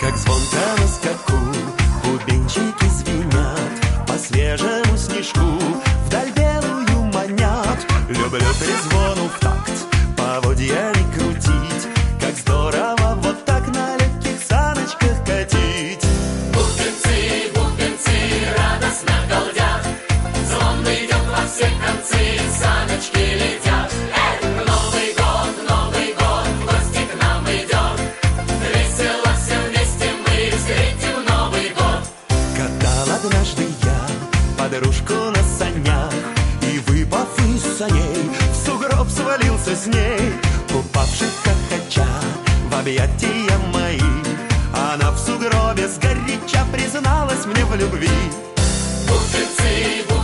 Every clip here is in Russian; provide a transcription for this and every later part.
Как звонко на скаку Бубенчики звенят По свежему снежку. Вдаль белую манят. Люблю трезвону в такт Поводья не крутить. Как здорово вот так на легких саночках катить. Бубенцы, бубенцы радостно галдят. Звон идет во все подружку на санях И выпав из саней, в сугроб свалился с ней. Упавших хохоча в объятия мои Она в сугробе сгоряча призналась мне в любви. Бубенцы, бубенцы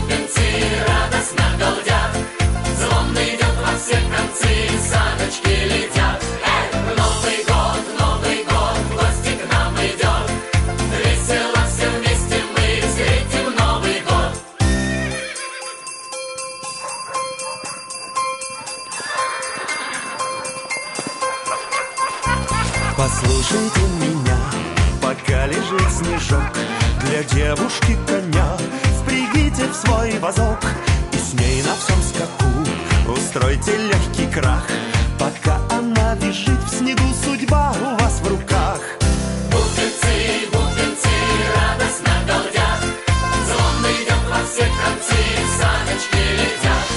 Послушайте меня, пока лежит снежок. Для девушки коня впрягите в свой вазок. И с ней на всем скаку устройте легкий крах. Пока она вяжет в снегу, судьба у вас в руках. Бубенцы, бубенцы радостно галдят. Звонно идет во все концы, саночки летят.